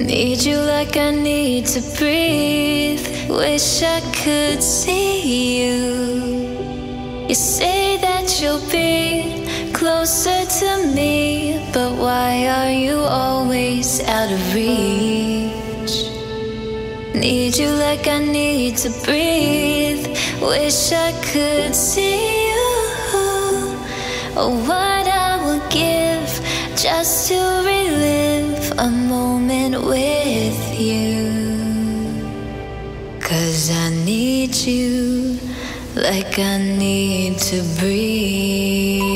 Need you like I need to breathe. Wish I could see you. You say that you'll be closer to me, but why are you always out of reach? Need you like I need to breathe. Wish I could see you. Oh, what I would give just to relive a moment with you. Cause I need you like I need to breathe.